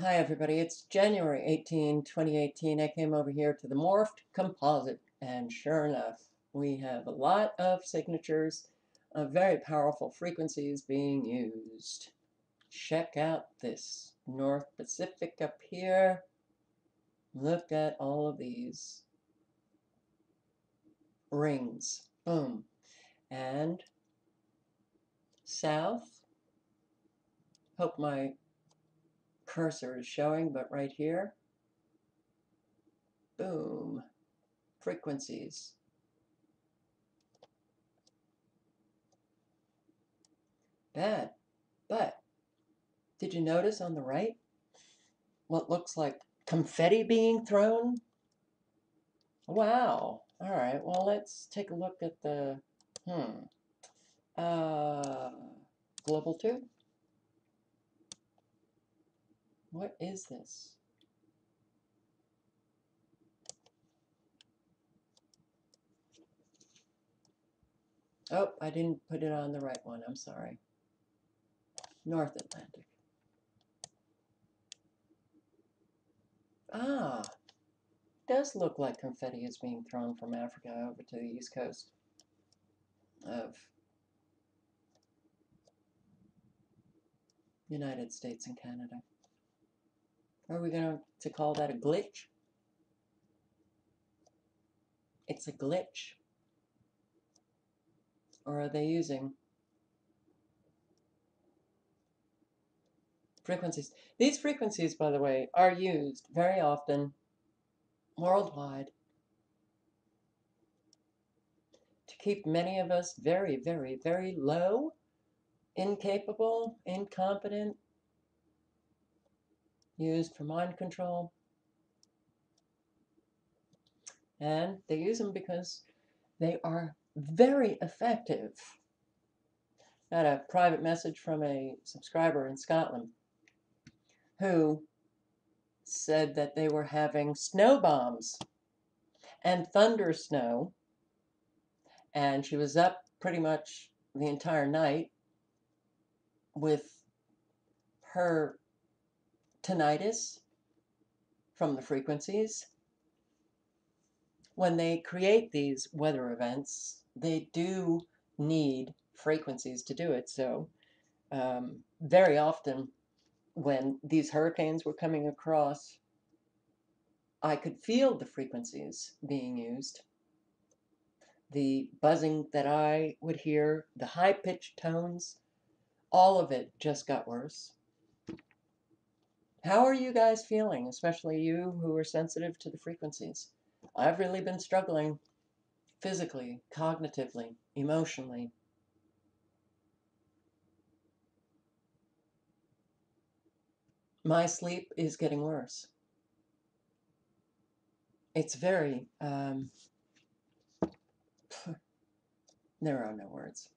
Hi, everybody. It's January 18, 2018. I came over here to the Morphed Composite, and sure enough, we have a lot of signatures of very powerful frequencies being used. Check out this North Pacific up here. Look at all of these rings. Boom. And south. Hope my cursor is showing, but right here, boom, frequencies. Bad, but did you notice on the right what looks like confetti being thrown? Wow. All right, well, let's take a look at the, hmm, uh, global 2. What is this? Oh, I didn't put it on the right one. I'm sorry. North Atlantic. Ah, does look like confetti is being thrown from Africa over to the east coast of United States and Canada. Are we going to call that a glitch? It's a glitch. Or are they using frequencies? These frequencies, by the way, are used very often worldwide to keep many of us very, very, very low, incapable, incompetent, used for mind control. And they use them because they are very effective. Got a private message from a subscriber in Scotland who said that they were having snow bombs and thunder snow. And she was up pretty much the entire night with her tinnitus from the frequencies. When they create these weather events, they do need frequencies to do it. So um, very often when these hurricanes were coming across, I could feel the frequencies being used. The buzzing that I would hear, the high pitched tones, all of it just got worse. How are you guys feeling, especially you who are sensitive to the frequencies? I've really been struggling physically, cognitively, emotionally. My sleep is getting worse. It's very, um, there are no words.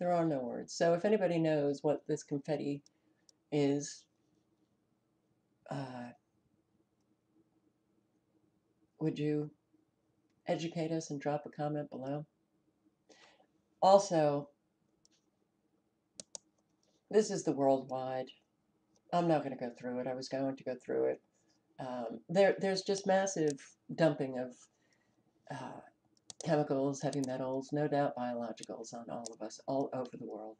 There are no words. So if anybody knows what this confetti is, uh, would you educate us and drop a comment below? Also, this is the worldwide. I'm not going to go through it. I was going to go through it. Um, there, there's just massive dumping of uh, chemicals, heavy metals, no doubt biologicals on all of us, all over the world.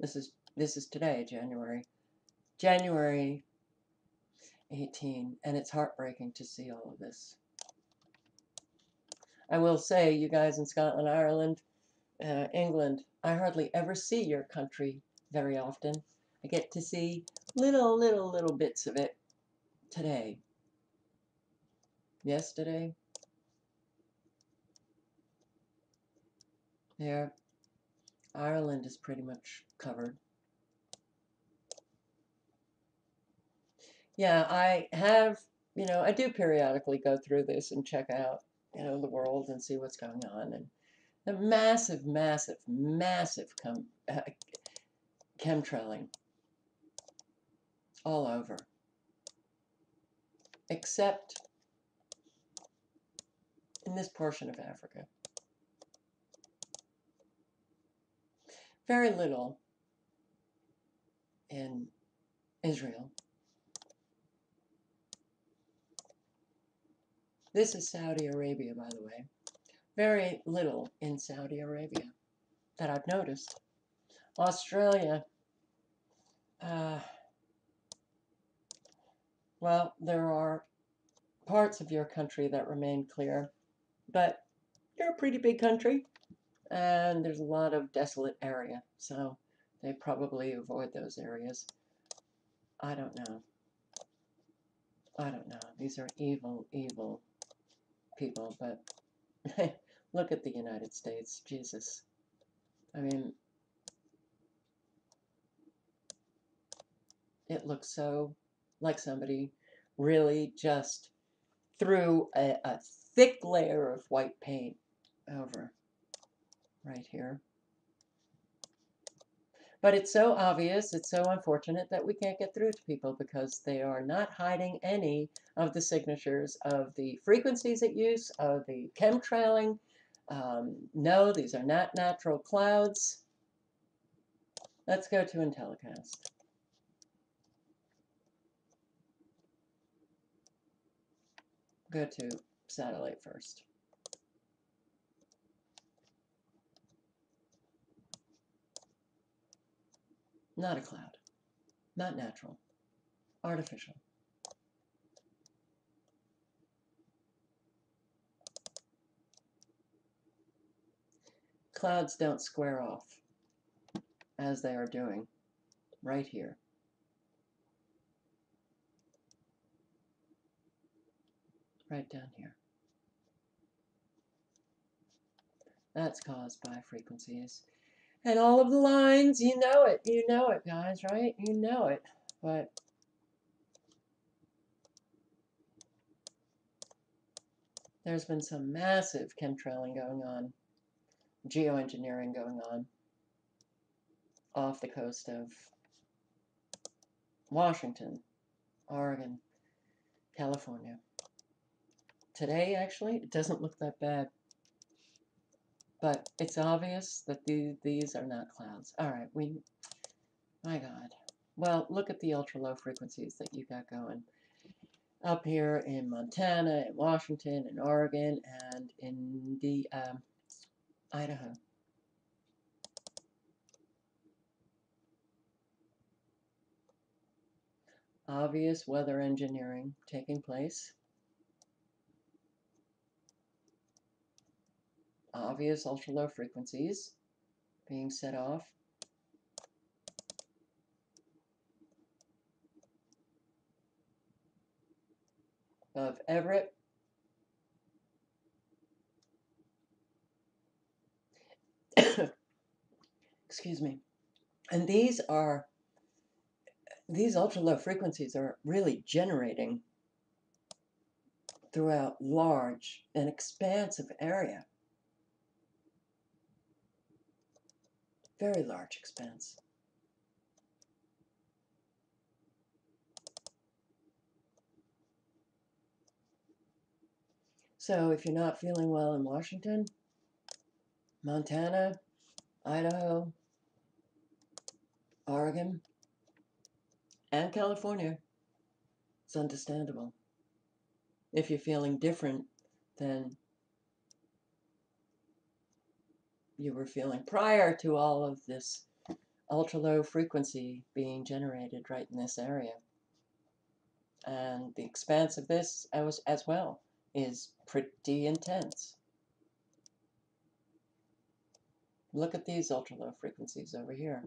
This is this is today, January, January 18, and it's heartbreaking to see all of this. I will say, you guys in Scotland, Ireland, uh, England, I hardly ever see your country very often. I get to see little, little, little bits of it today. Yesterday. There. Ireland is pretty much covered. Yeah, I have, you know, I do periodically go through this and check out, you know, the world and see what's going on. And the massive, massive, massive uh, chemtrailing all over, except in this portion of Africa. Very little in Israel This is Saudi Arabia, by the way. Very little in Saudi Arabia that I've noticed. Australia, uh, well, there are parts of your country that remain clear, but you're a pretty big country, and there's a lot of desolate area, so they probably avoid those areas. I don't know. I don't know. These are evil, evil people, but look at the United States. Jesus. I mean, it looks so like somebody really just threw a, a thick layer of white paint over right here. But it's so obvious, it's so unfortunate that we can't get through to people because they are not hiding any of the signatures of the frequencies at use, of the chemtrailing. Um, no, these are not natural clouds. Let's go to IntelliCast. Go to satellite first. Not a cloud. Not natural. Artificial. Clouds don't square off as they are doing right here. Right down here. That's caused by frequencies and all of the lines, you know it. You know it, guys, right? You know it. But there's been some massive chemtrailing going on, geoengineering going on off the coast of Washington, Oregon, California. Today, actually, it doesn't look that bad. But it's obvious that the, these are not clouds. All right, we, my God. Well, look at the ultra low frequencies that you got going up here in Montana, in Washington, in Oregon, and in the um, Idaho. Obvious weather engineering taking place. Obvious ultra-low frequencies being set off. Of Everett. Excuse me. And these are, these ultra-low frequencies are really generating throughout large and expansive area. Very large expense. So if you're not feeling well in Washington, Montana, Idaho, Oregon, and California, it's understandable. If you're feeling different than you were feeling prior to all of this ultra low frequency being generated right in this area. And the expanse of this as, as well is pretty intense. Look at these ultra low frequencies over here.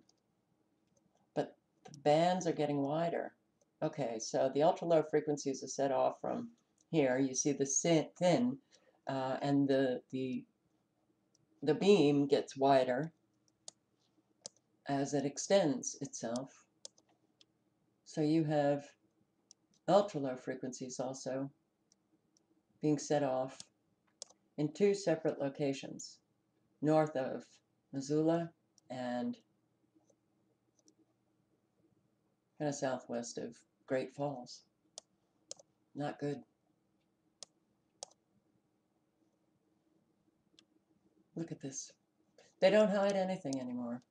But the bands are getting wider. Okay, so the ultra low frequencies are set off from here. You see the thin, uh, and the, the the beam gets wider as it extends itself. So you have ultra low frequencies also being set off in two separate locations, north of Missoula and kind of southwest of Great Falls. Not good. Look at this. They don't hide anything anymore.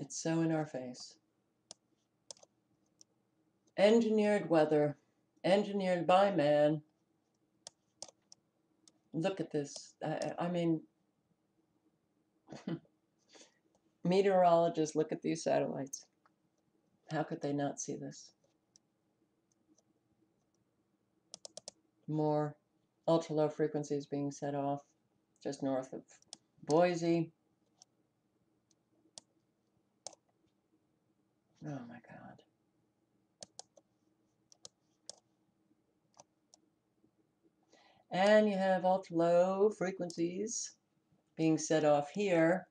It's so in our face. engineered weather, engineered by man. Look at this. I, I mean, meteorologists look at these satellites. How could they not see this? More ultra low frequencies being set off just north of Boise. Oh my God. And you have ultra low frequencies being set off here,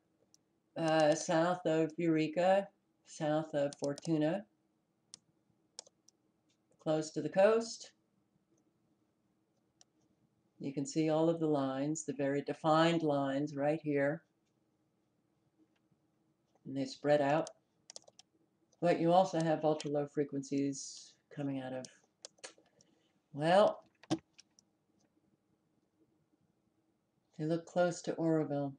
uh, south of Eureka, south of Fortuna, close to the coast. You can see all of the lines, the very defined lines right here. And they spread out. But you also have ultra low frequencies coming out of, well, they look close to Oroville.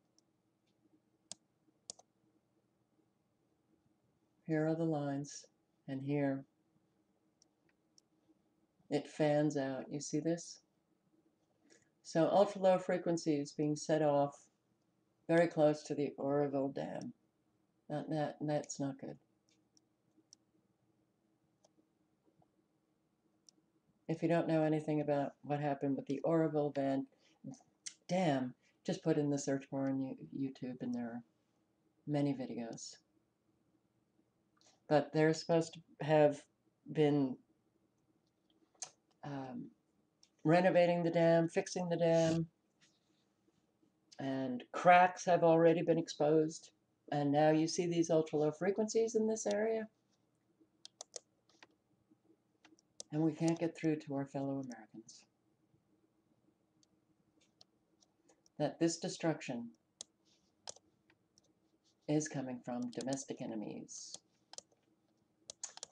Here are the lines, and here it fans out. You see this? So ultra low frequencies being set off very close to the Oroville Dam. That, that, that's not good. If you don't know anything about what happened with the Oroville Dam, dam, just put in the search bar on YouTube and there are many videos. But they're supposed to have been um, renovating the dam, fixing the dam, and cracks have already been exposed. And now you see these ultra low frequencies in this area. And we can't get through to our fellow Americans. That this destruction is coming from domestic enemies.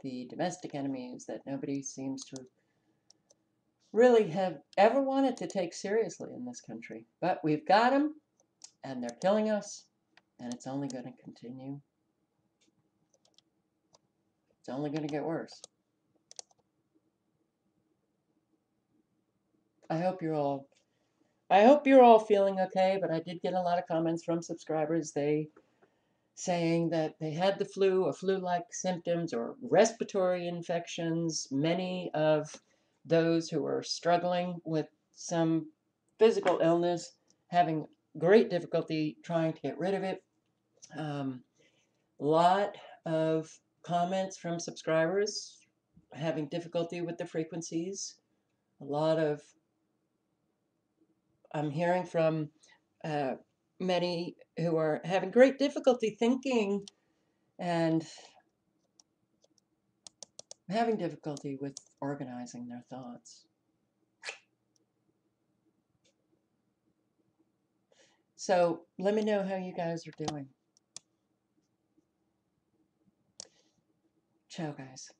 The domestic enemies that nobody seems to really have ever wanted to take seriously in this country. But we've got them, and they're killing us, and it's only going to continue. It's only going to get worse. I hope you're all I hope you're all feeling okay, but I did get a lot of comments from subscribers they saying that they had the flu or flu-like symptoms or respiratory infections. Many of those who are struggling with some physical illness, having great difficulty trying to get rid of it. A um, lot of comments from subscribers having difficulty with the frequencies. A lot of, I'm hearing from uh, many who are having great difficulty thinking and having difficulty with organizing their thoughts. So let me know how you guys are doing. Ciao, guys.